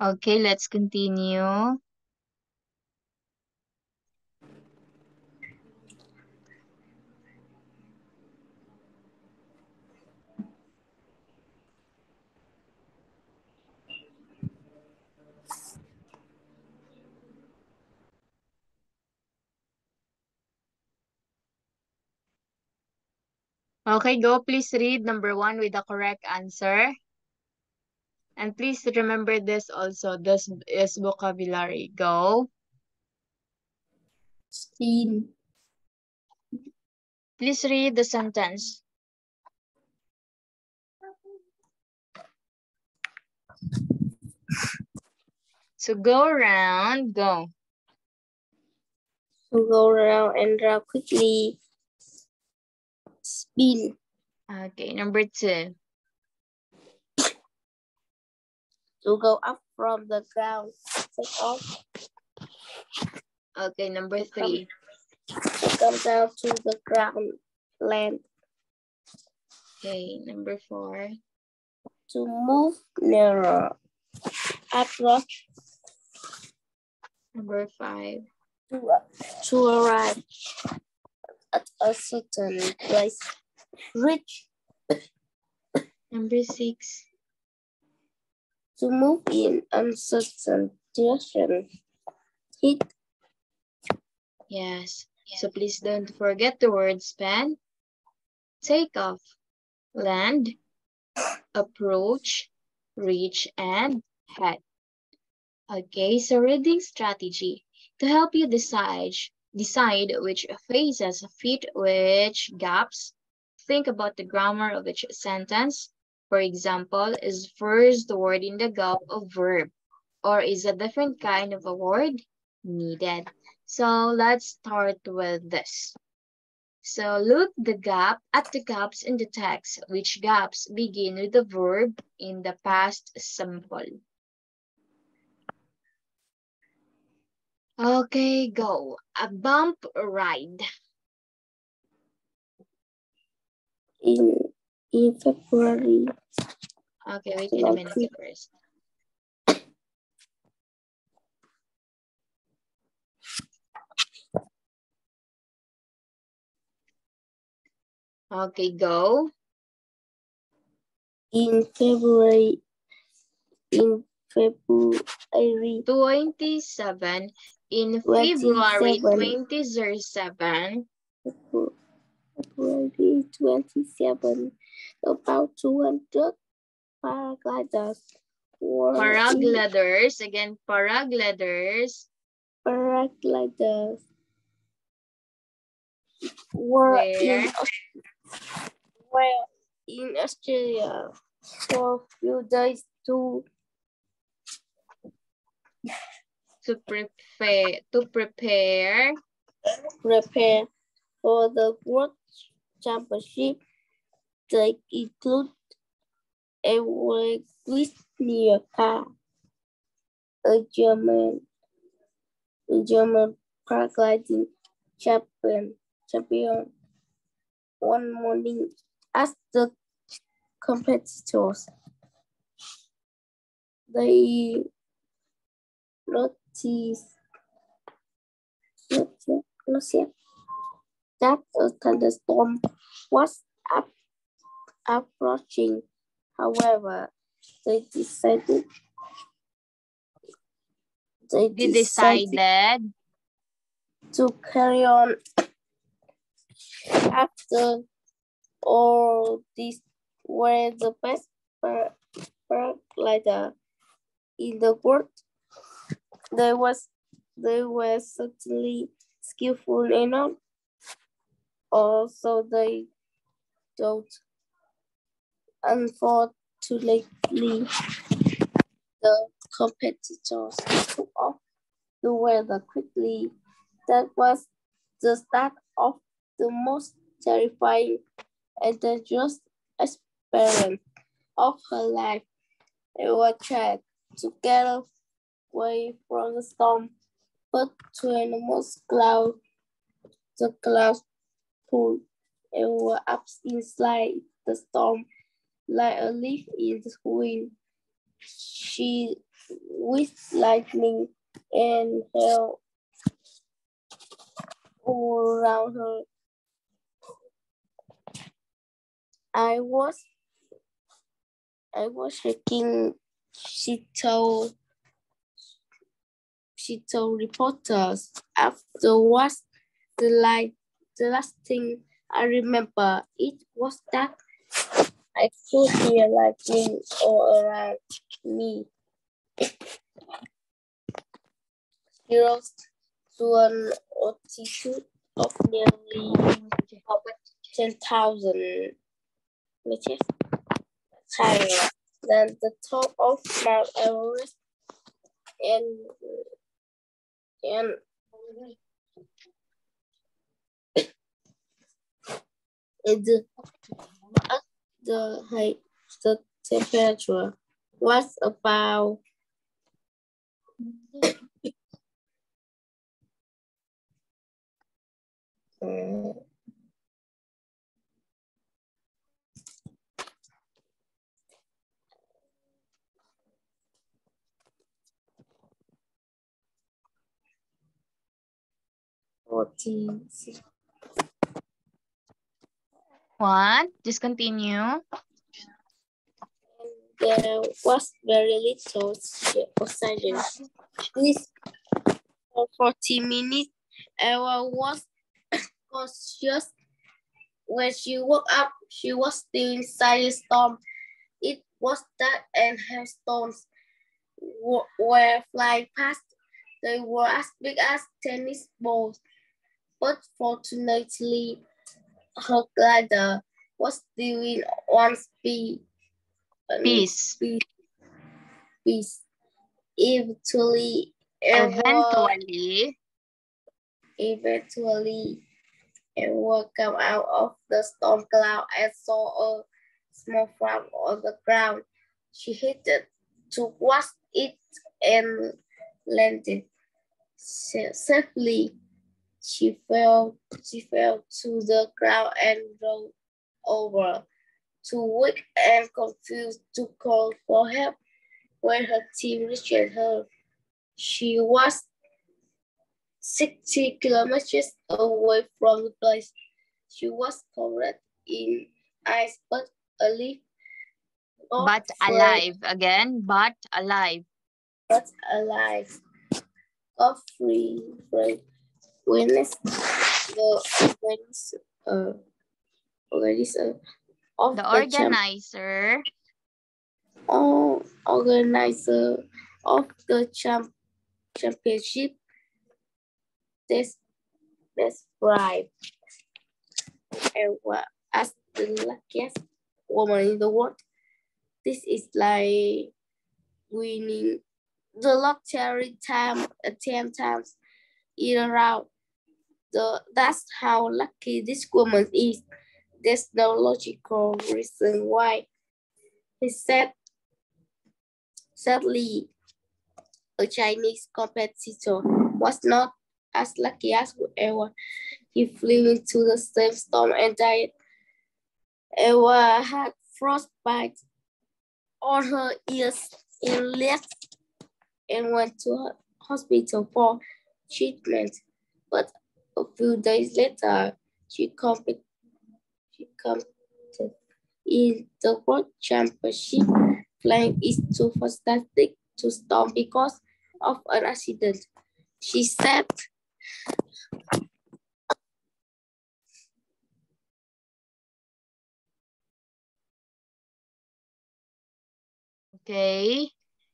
Okay, let's continue. Okay, go. Please read number one with the correct answer. And please remember this also. This is vocabulary. Go. Spin. Please read the sentence. So go around. Go. To go around and round quickly. Spin. Okay, number two. To go up from the ground. Take off. Okay, number three. To come down to the ground. Land. Okay, number four. To move nearer. Approach. Number five. To, to arrive at a certain place. Reach. Number six. To move in uncertain direction. Hit. Yes. So please don't forget the word span, take off, land, approach, reach, and head. Okay, so reading strategy. To help you decide, decide which phrases fit which gaps, think about the grammar of each sentence. For example, is first the word in the gap a verb? Or is a different kind of a word needed? So let's start with this. So look the gap at the gaps in the text, which gaps begin with the verb in the past simple. Okay, go. A bump ride. In, in February. Okay, wait a minute first. Okay, go. In February. In February. 27. In February 27. February 27. About 200 paragliders. Paragliders. Again, paragliders. paragliders were in, were in Australia for a few days to To prepare. To prepare. prepare for the World Championship. They include a Wisnia car, a German, a German paragliding champion, champion. One morning, as the competitors, they noticed noticed that a thunderstorm was up, approaching. However, they decided they They decided decided. to carry on after all these were the best par- paraglider in the world. They was they were certainly skillful enough. Also, they don't. Unfortunately, the competitors took off the weather quickly. That was the start of the most terrifying and dangerous experience of her life. They were tried to get away from the storm, but two animals cloud the clouds pulled and were up inside the storm like a leaf the wind. She with lightning and hail all around her. I was I was shaking, she told she told reporters afterwards the light the last thing I remember it was that I could hear lightning all around me. Heroes to an altitude of nearly 10,000 meters higher than the top of Mount Everest and, and the, the height, the temperature. Was about uh, What? Just continue. there was very little oxygen. This for 40 minutes, Ella was conscious. When she woke up, she was still inside the storm. It was dark and hailstones were flying past. They were as big as tennis balls. But fortunately, how glad the what do we once be? Peace. peace peace. Eventually eventually. eventually and will come out of the storm cloud. And saw a small frog on the ground. She hit it to towards it and landed safely. She fell, she fell to the ground and rolled over. Too weak and confused to call for help. When her team reached her, she was 60 kilometers away from the place. She was covered in ice, but alive. But alive again, but alive. But alive. Of free, free. The organizer, uh, organizer of the, the organizer. Oh, organizer of the champ championship this described Ewa as the luckiest woman in the world. This is like winning the lottery time uh, 10 times in a row. The, that's how lucky this woman is. There's no logical reason why. He said, sadly, a Chinese competitor was not as lucky as Ewa. He flew into the same storm and died. Ewa had frostbite on her ears and legs and went to hospital for treatment. But a few days later, she competed, she in the World Championship. Flying is too fantastic to stop because of an accident. She said, Okay,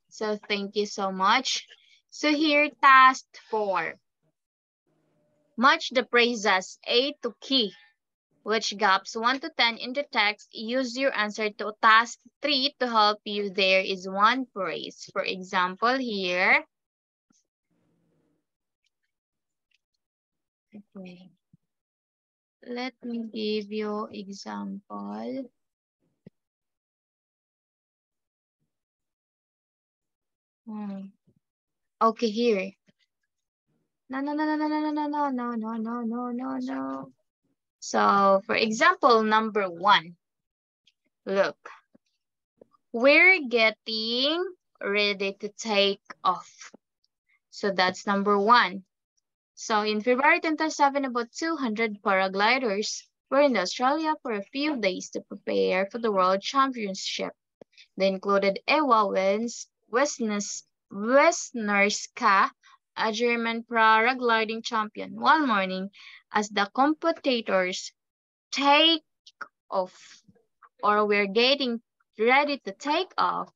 so thank you so much. So here, task four. Match the phrases A to key. Which gaps 1 to 10 in the text, use your answer to task 3 to help you. There is one phrase. For example, here. Okay. Let me give you example. Hmm. Okay, here. No, no, no, no, no, no, no, no, no, no, no, no, no, no. So, for example, number one. Look. We're getting ready to take off. So that's number one. So in February 2007, about 200 paragliders were in Australia for a few days to prepare for the World Championship. They included Ewa Wisniewska, a German paragliding champion. One morning, as the competitors take off or were getting ready to take off,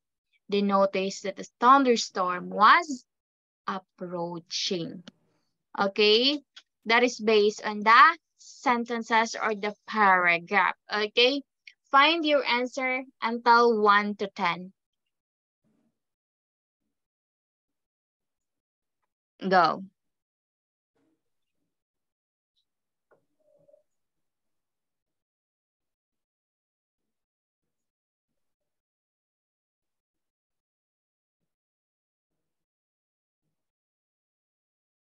they noticed that a thunderstorm was approaching. Okay, that is based on the sentences or the paragraph. Okay, find your answer until 1 to 10. Go.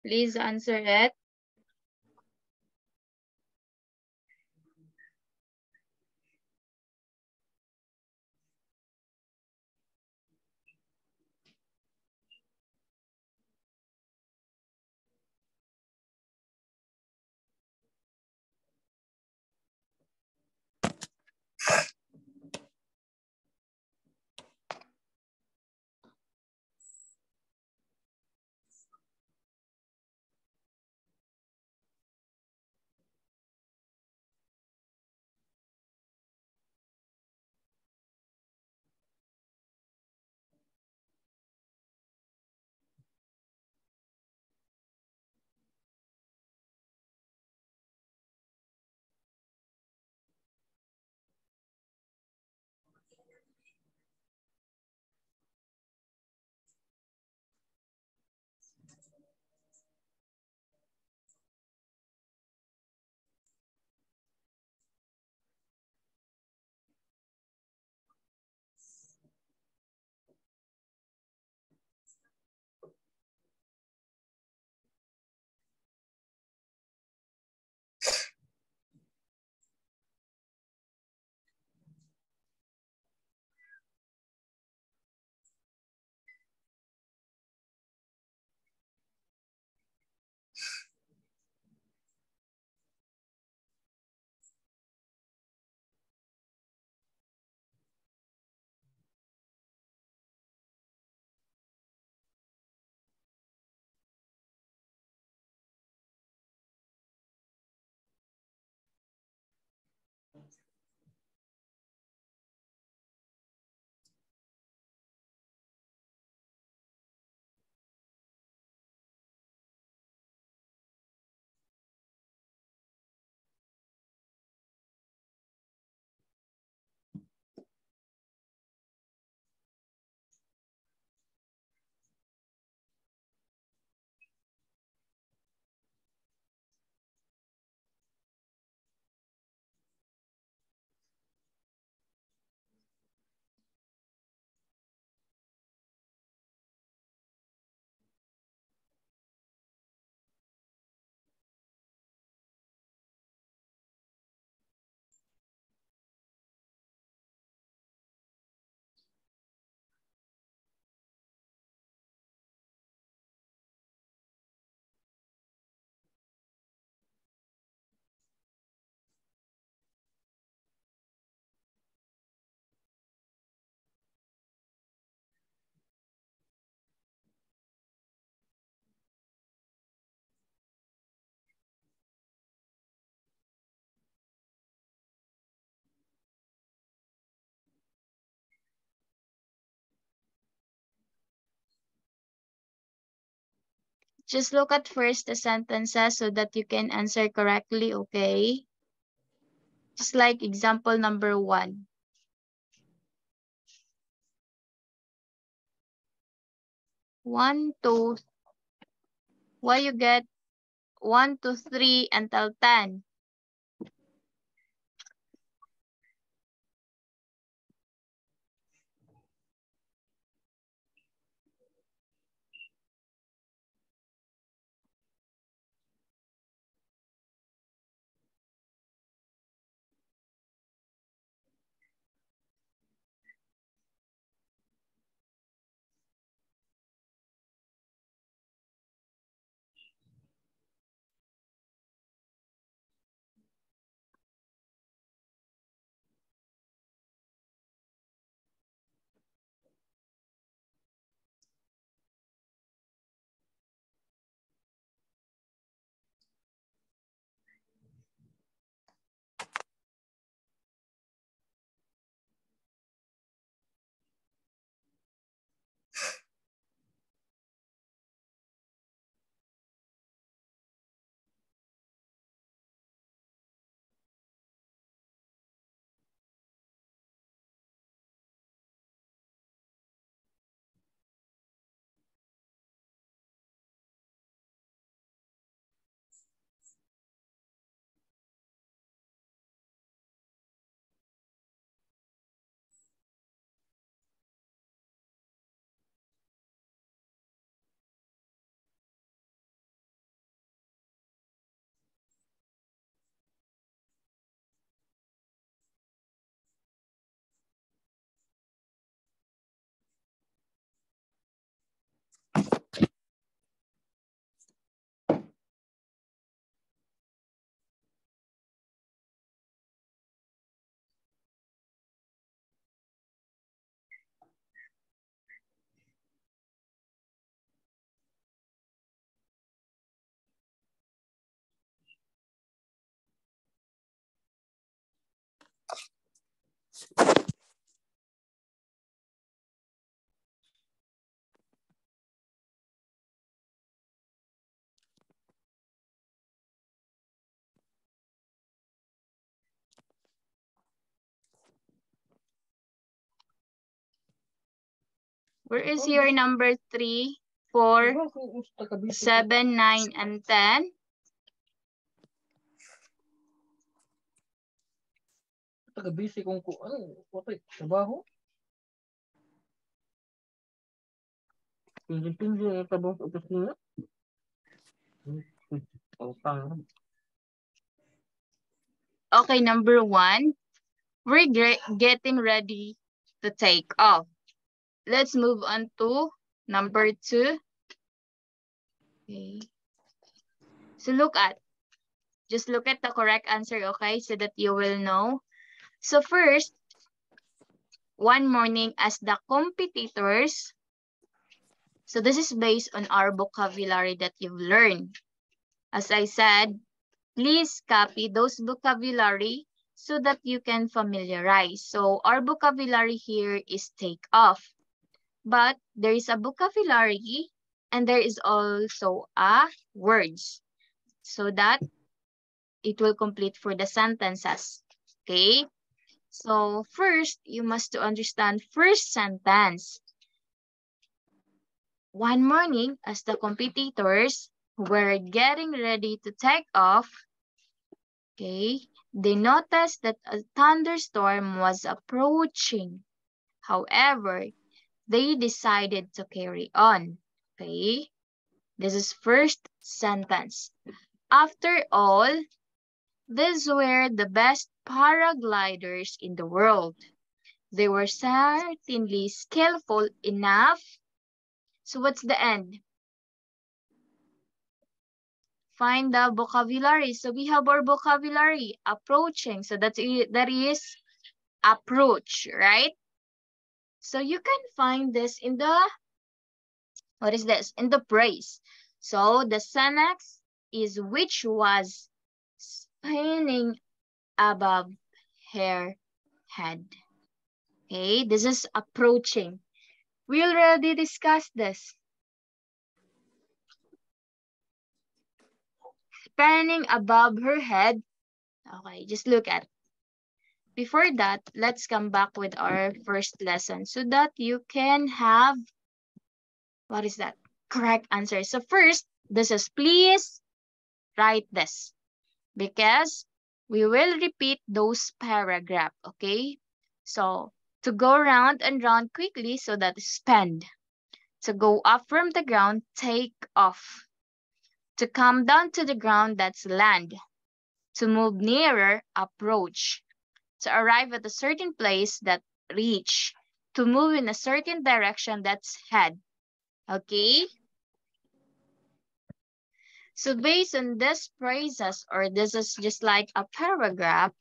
Please answer it. Just look at first the sentences so that you can answer correctly, okay? Just like example number one. One, two, why you get one, two, three until 10? Where is your number three, four, seven, nine, and 10? Taga-busy kung ano, what trabaho? Pinjin-pinjin yung tabong sa opisina. Utang. Okay, number one, we're getting ready to take off. Let's move on to number two. Okay. So look at, just look at the correct answer, okay, so that you will know. So first, one morning as the competitors, so this is based on our vocabulary that you've learned. As I said, please copy those vocabulary so that you can familiarize. So our vocabulary here is take off. But there is a vocabulary and there is also a words so that it will complete for the sentences. Okay? So first, you must to understand first sentence. One morning, as the competitors were getting ready to take off, okay, they noticed that a thunderstorm was approaching. However, they decided to carry on. Okay, this is first sentence. After all, these were the best paragliders in the world. They were certainly skillful enough. So what's the end? Find the vocabulary. So we have our vocabulary, approaching. So that's, that is approach, right? So you can find this in the, what is this? In the praise. So the senex is which was spinning above her head. Okay, this is approaching. We already discussed this. Spanning above her head. Okay, just look at it. before that, let's come back with our first lesson so that you can have, what is that? Correct answer. So first, this is please write this because we will repeat those paragraph, okay? So to go round and round quickly so that spend. To go up from the ground, take off. To come down to the ground, that's land. To move nearer, approach to arrive at a certain place that reach, to move in a certain direction that's head. Okay? So based on this phrases, or this is just like a paragraph,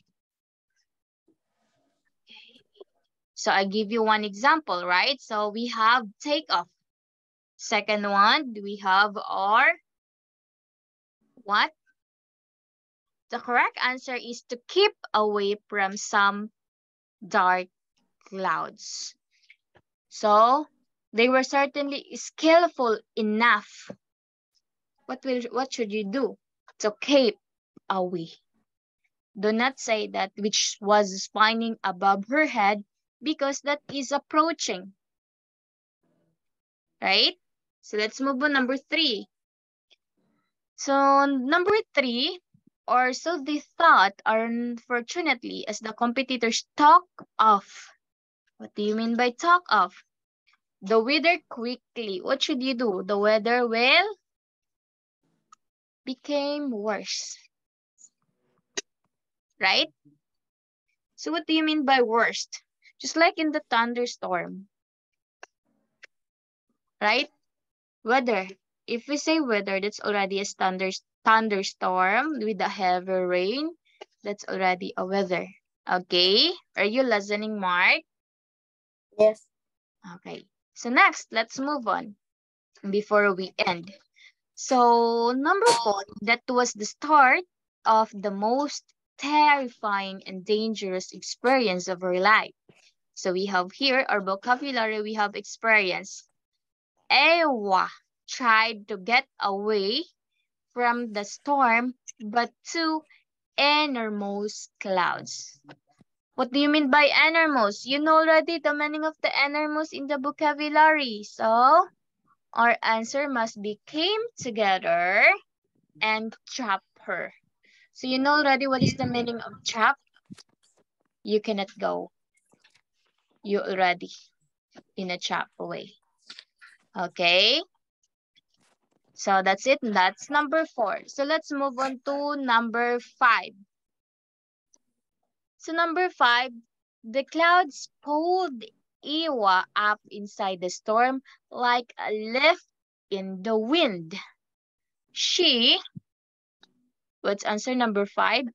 So I give you one example, right? So we have take off. Second one, we have our what? The correct answer is to keep away from some dark clouds. So they were certainly skillful enough. What will what should you do? To keep away. Do not say that which was spinning above her head because that is approaching. Right? So let's move on number three. So number three, or so they thought, unfortunately, as the competitors talk off. What do you mean by talk off? The weather quickly. What should you do? The weather will became worse. Right? So what do you mean by worst? Just like in the thunderstorm. Right? Weather. If we say weather, that's already a standard thunderstorm with a heavy rain, that's already a weather. Okay, are you listening, Mark? Yes. Okay, so next, let's move on before we end. So number four, that was the start of the most terrifying and dangerous experience of our life. So we have here our vocabulary, we have experience. Ewa tried to get away from the storm, but to enormous clouds. What do you mean by enormous? You know already the meaning of the enormous in the vocabulary. So, our answer must be came together and trap her. So you know already what is the meaning of trap? You cannot go. You already in a trap way. Okay. So that's it. That's number four. So let's move on to number five. So number five, the clouds pulled Ewa up inside the storm like a leaf in the wind. She, what's answer number five?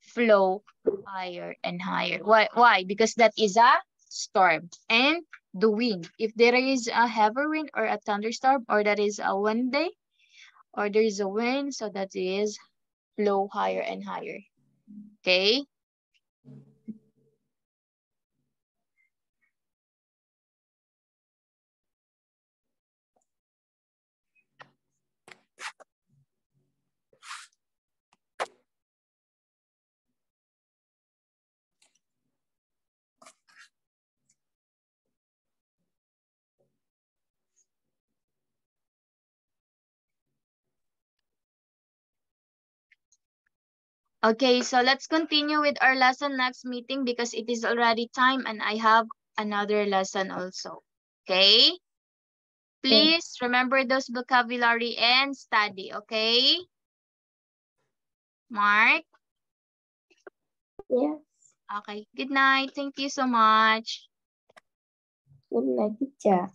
Flow higher and higher. Why? Why? Because that is a storm. And the wind. If there is a heavy wind or a thunderstorm or that is a wind day or there is a wind, so that is flow higher and higher. Okay. Okay, so let's continue with our lesson next meeting because it is already time and I have another lesson also. Okay? Please remember those vocabulary and study, okay? Mark? Yes. Okay, good night. Thank you so much. Good night, teacher.